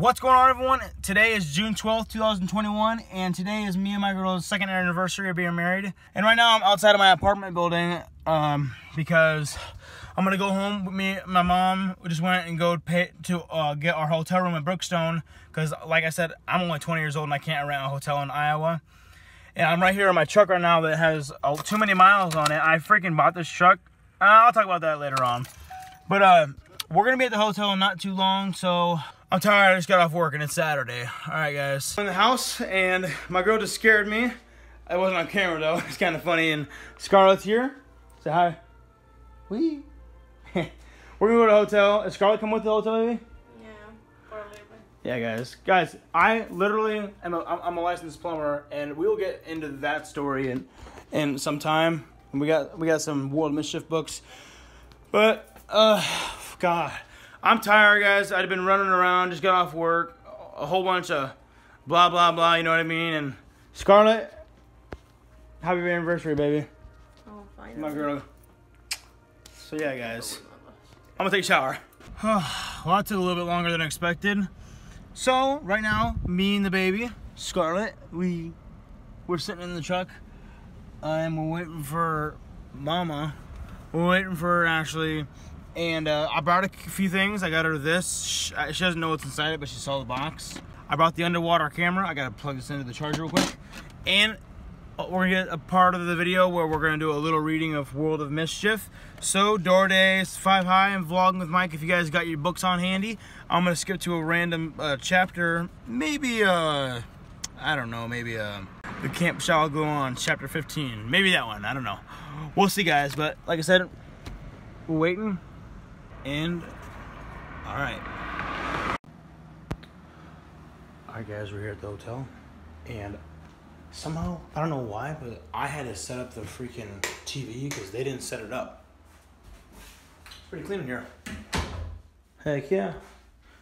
What's going on, everyone? Today is June 12th, 2021, and today is me and my girl's second anniversary of being married. And right now, I'm outside of my apartment building um, because I'm gonna go home. With me, my mom we just went and go pay to uh, get our hotel room at Brookstone because, like I said, I'm only 20 years old and I can't rent a hotel in Iowa. And I'm right here in my truck right now that has uh, too many miles on it. I freaking bought this truck. Uh, I'll talk about that later on. But uh, we're gonna be at the hotel not too long, so I'm tired, I just got off work and it's Saturday. All right, guys. I'm in the house and my girl just scared me. I wasn't on camera though, it's kind of funny. And Scarlett's here. Say hi. Wee. We're gonna go to the hotel. Is Scarlett come with the hotel, baby? Yeah, or later. Yeah, guys. Guys, I literally am a, I'm a licensed plumber, and we will get into that story in, in some time. We got we got some World Mischief books, but uh, God, I'm tired, guys. I've been running around, just got off work, a whole bunch of blah blah blah. You know what I mean? And Scarlett, happy anniversary, baby, Oh, fine. my girl. So yeah, guys. I'm gonna take a shower. well, that took a little bit longer than expected. So right now, me and the baby, Scarlett, we we're sitting in the truck, and we're waiting for Mama. We're waiting for actually, and uh, I brought a few things. I got her this. She, uh, she doesn't know what's inside it, but she saw the box. I brought the underwater camera. I gotta plug this into the charger real quick, and uh, we're gonna get a part of the video where we're gonna do a little reading of World of Mischief. So Door Days, Five High, and Vlogging with Mike. If you guys got your books on handy, I'm gonna skip to a random uh, chapter. Maybe uh, I don't know. Maybe uh, the camp shall go on, chapter 15. Maybe that one. I don't know. We'll see, guys. But like I said, we're waiting, and all right. All right, guys, we're here at the hotel, and somehow I don't know why, but I had to set up the freaking TV because they didn't set it up. It's pretty clean in here. Heck yeah.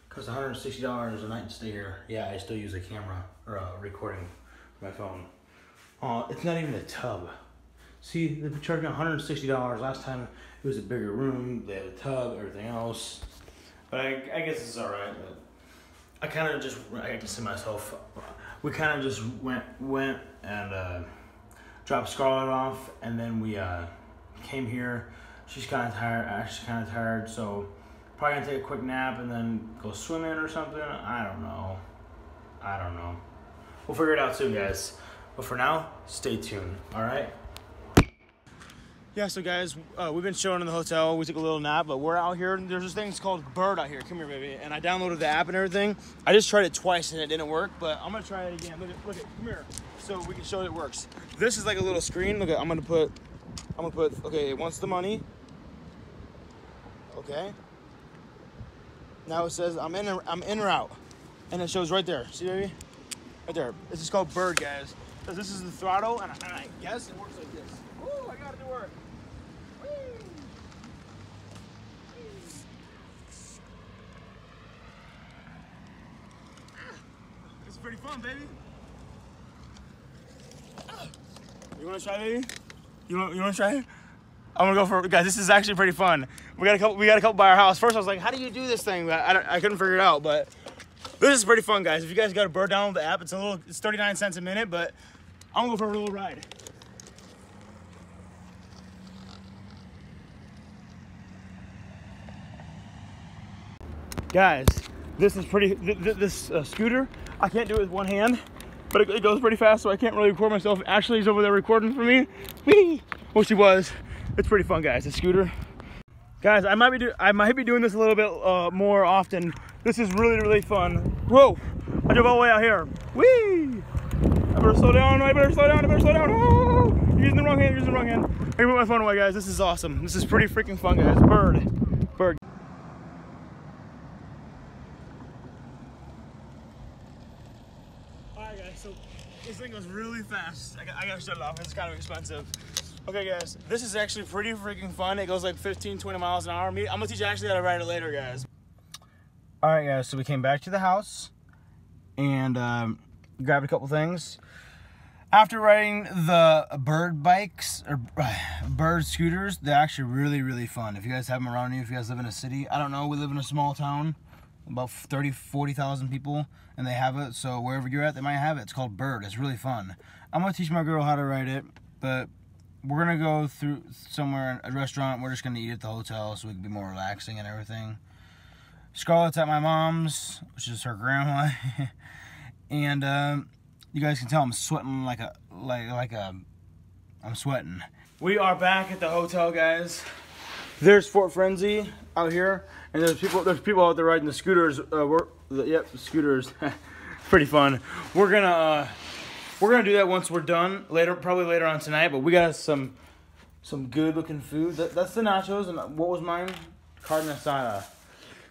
Costs $160 a night to stay here. Yeah, I still use a camera or a recording my phone. Oh, it's not even a tub. See, they've been charging $160. Last time it was a bigger room, they had a tub, everything else. But I, I guess it's alright. I kind of just, I can see myself. We kind of just went, went and uh, dropped Scarlett off, and then we uh, came here. She's kind of tired. Actually, kind of tired, so probably gonna take a quick nap and then go swimming or something. I don't know. I don't know. We'll figure it out soon, guys. But for now, stay tuned. All right. Yeah, so guys, uh, we've been chilling in the hotel. We took a little nap, but we're out here. And there's this thing called Bird out here. Come here, baby. And I downloaded the app and everything. I just tried it twice and it didn't work, but I'm gonna try it again. Look at, look at, come here, so we can show it works. This is like a little screen. Look at, I'm gonna put, I'm gonna put. Okay, it wants the money. Okay. Now it says I'm in, I'm in route, and it shows right there. See, baby, right there. This is called Bird, guys. So this is the throttle, and I, and I guess it works like this. Ooh, I gotta do work. Whee! is pretty fun, baby. You wanna try, baby? You want, you wanna try? I'm gonna go for guys. This is actually pretty fun. We got a couple. We got a couple by our house. First, I was like, "How do you do this thing?" I, I couldn't figure it out. But this is pretty fun, guys. If you guys got a bird download the app, it's a little. It's 39 cents a minute, but I'm gonna go for a little ride. Guys, this is pretty. Th- th- this uh, scooter, I can't do it with one hand, but it, it goes pretty fast, so I can't really record myself. Ashley's over there recording for me. Whee! Well, she was. It's pretty fun, guys. The scooter. Guys, I might be do- I might be doing this a little bit uh, more often. This is really really fun. Whoa! I drove all the way out here. Whee! I better slow down. I better slow down. I better slow down. Oh! Using the wrong hand. Using the wrong hand. I can put my phone away, guys. This is awesome. This is pretty freaking fun, guys. Bird. Alright guys, so this thing goes really fast. I, I gotta shut it off, it's kind of expensive. Okay guys, this is actually pretty freaking fun. It goes like 15, 20 miles an hour. Me, I'm gonna teach you actually how to ride it later, guys. Alright guys, so we came back to the house and um, grabbed a couple things. After riding the bird bikes or bird scooters, they're actually really, really fun. If you guys have them around you, if you guys live in a city, I don't know, we live in a small town. about 30, 40,000 people, and they have it. So wherever you're at, they might have it. It's called Bird. It's really fun. I'm gonna teach my girl how to ride it, but we're gonna go through somewhere, a restaurant. We're just gonna eat at the hotel so we can be more relaxing and everything. Scarlett's at my mom's, which is her grandma, and um, you guys can tell I'm sweating like a like like a I'm sweating. We are back at the hotel, guys. There's Fort Frenzy out here, and there's people there's people out there riding the scooters. Uh, we're the, yep, scooters. Pretty fun. We're gonna uh, we're gonna do that once we're done later, probably later on tonight. But we got some some good looking food. That, that's the nachos, and what was mine? Carne asada.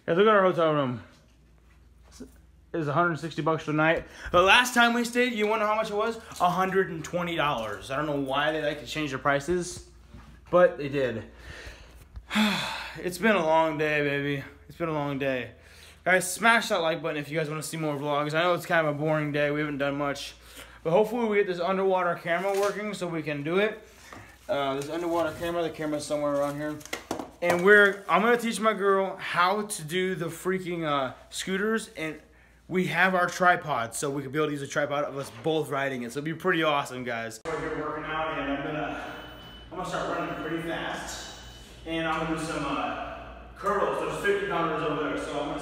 Guys, look at our hotel room. It's 160 bucks for the. The last time we stayed, you wonder how much it was? $120. I don't know why they like to change their prices, but they did. it's been a long day, baby. It's been a long day. Guys, smash that like button if you guys want to see more vlogs. I know it's kind of a boring day. We haven't done much. But hopefully we get this underwater camera working so we can do it. Uh, this underwater camera, the camera's somewhere around here and we're I'm gonna teach my girl how to do the freaking uh, scooters, and we have our tripod, so we can be able to use a tripod of us both riding it. So it'll be pretty awesome, guys. We're here working out, and I'm gonna I'm gonna start running pretty fast, and I'm gonna do some uh, curls. There's 50 pounders over there, so I'm gonna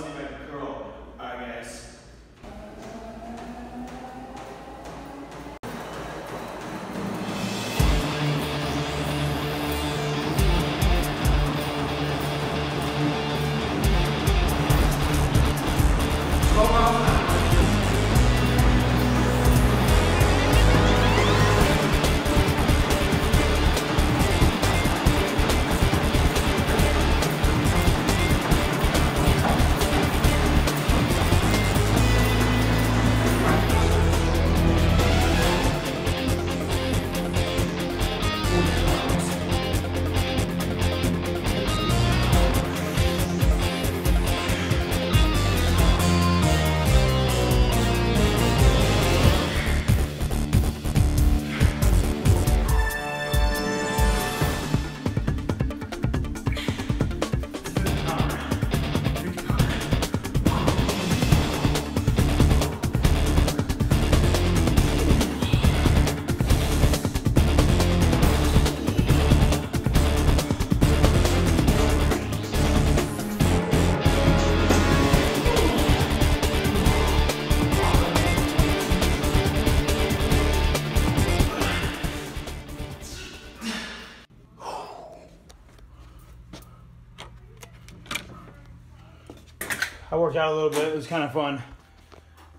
I worked out a little bit. It was kind of fun.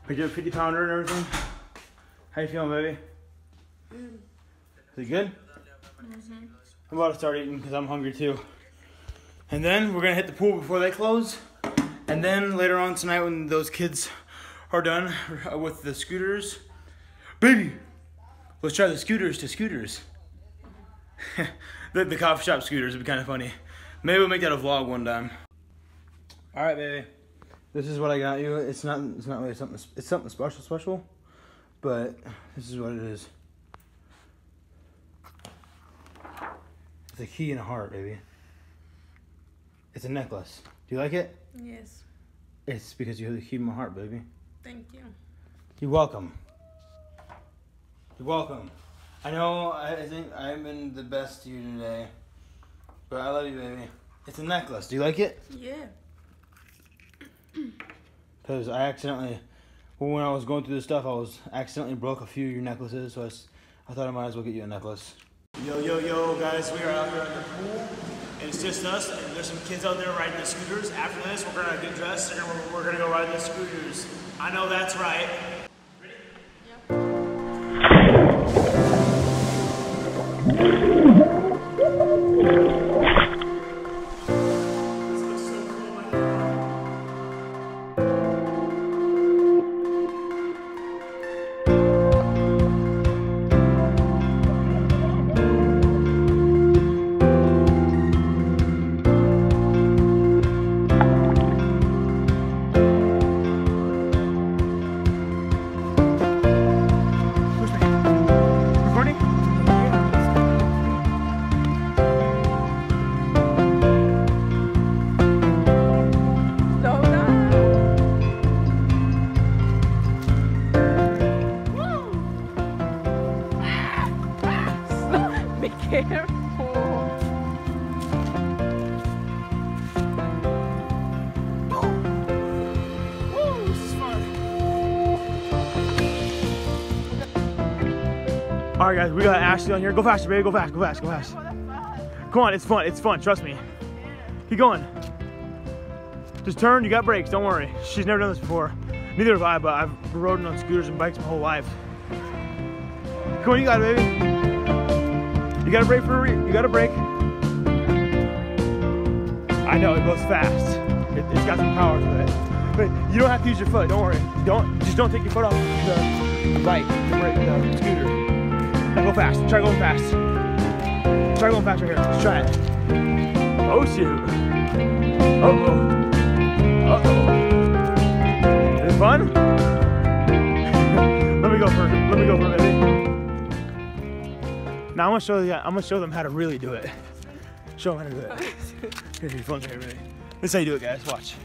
We did a 50 pounder and everything. How you feeling, baby? Good. Is it good? Mm-hmm. I'm about to start eating because I'm hungry too. And then we're gonna hit the pool before they close. And then later on tonight, when those kids are done with the scooters, baby, let's try the scooters to scooters. the, the coffee shop scooters would be kind of funny. Maybe we'll make that a vlog one time. All right, baby. This is what I got you. It's not. It's not really something. It's something special, special, but this is what it is. It's a key and a heart, baby. It's a necklace. Do you like it? Yes. It's because you have the key in my heart, baby. Thank you. You're welcome. You're welcome. I know I think I have been the best to you today, but I love you, baby. It's a necklace. Do you like it? Yeah. Because I accidentally, when I was going through this stuff, I was accidentally broke a few of your necklaces, so I, I thought I might as well get you a necklace. Yo, yo, yo, guys, we are out here at the pool, and it's just us, and there's some kids out there riding the scooters. After this, we're gonna get dressed, and we're, we're gonna go ride the scooters. I know that's right. Careful. Woo, this is fun. All right, guys, we got Ashley on here. Go faster, baby. Go fast. Go fast. Go fast. Oh, Come on, it's fun. It's fun. Trust me. Keep going. Just turn. You got brakes. Don't worry. She's never done this before. Neither have I, but I've ridden on scooters and bikes my whole life. Come on, you got it, baby. You gotta brake for you gotta brake. I know it goes fast. It, it's got some power to it. But you don't have to use your foot. Don't worry. Don't just don't take your foot off the bike, the brake, the scooter. Now go fast. Try going fast. Try going fast right here. Let's try it. Oh shoot. Uh oh. Uh oh. Is it fun? let me go for let me go for a minute. Now I'm gonna show you. I'm gonna show them how to really do it. Show them how to do it. Here's your phone really. This is how you do it, guys. Watch.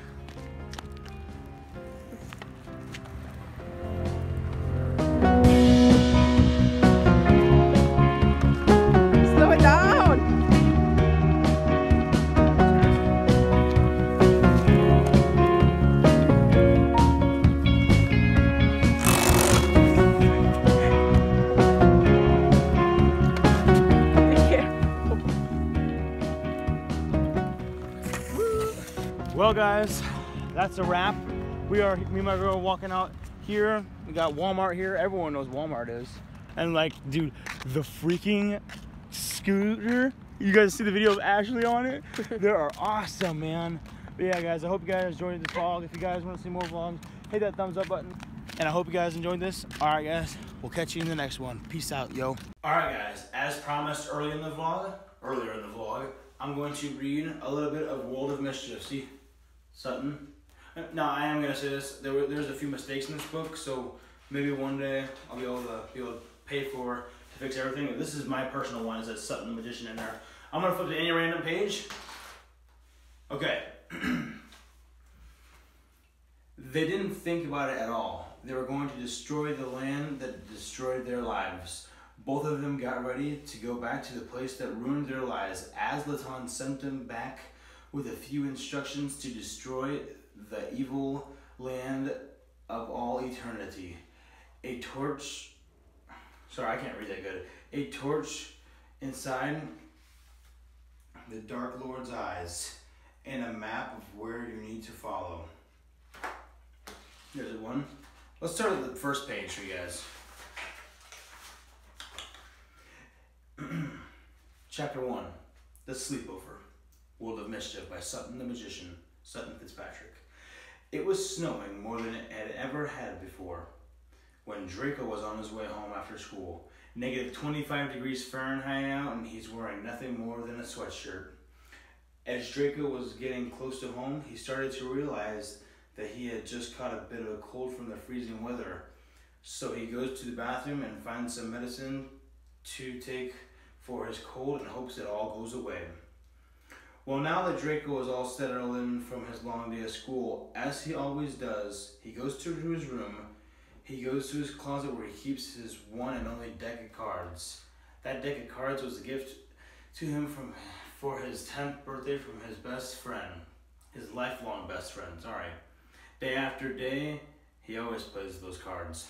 Well, guys, that's a wrap. We are me and my girl walking out here. We got Walmart here. Everyone knows Walmart is. And like, dude, the freaking scooter. You guys see the video of Ashley on it? they are awesome, man. But yeah, guys, I hope you guys enjoyed this vlog. If you guys want to see more vlogs, hit that thumbs up button. And I hope you guys enjoyed this. All right, guys, we'll catch you in the next one. Peace out, yo. All right, guys, as promised early in the vlog, earlier in the vlog, I'm going to read a little bit of World of Mischief. See, Sutton. Now I am gonna say this. There were there's a few mistakes in this book, so maybe one day I'll be able to be able to pay for to fix everything. This is my personal one. It says Sutton the Magician in there. I'm gonna flip to any random page. Okay. they didn't think about it at all. They were going to destroy the land that destroyed their lives. Both of them got ready to go back to the place that ruined their lives. Asleton sent them back with a few instructions to destroy the evil land of all eternity. A torch. Sorry, I can't read that good. A torch inside the Dark Lord's eyes, and a map of where you need to follow. Here's one. Let's start with the first page for you guys. Chapter 1 The Sleepover World of Mischief by Sutton the Magician, Sutton Fitzpatrick. It was snowing more than it had ever had before when Draco was on his way home after school. Negative 25 degrees Fahrenheit out, and he's wearing nothing more than a sweatshirt. As Draco was getting close to home, he started to realize that he had just caught a bit of a cold from the freezing weather. So he goes to the bathroom and finds some medicine to take for his cold and hopes it all goes away. Well, now that Draco is all settled in from his long day of school, as he always does, he goes to his room. He goes to his closet where he keeps his one and only deck of cards. That deck of cards was a gift to him from for his 10th birthday from his best friend, his lifelong best friend. Sorry. Day after day, he always plays those cards.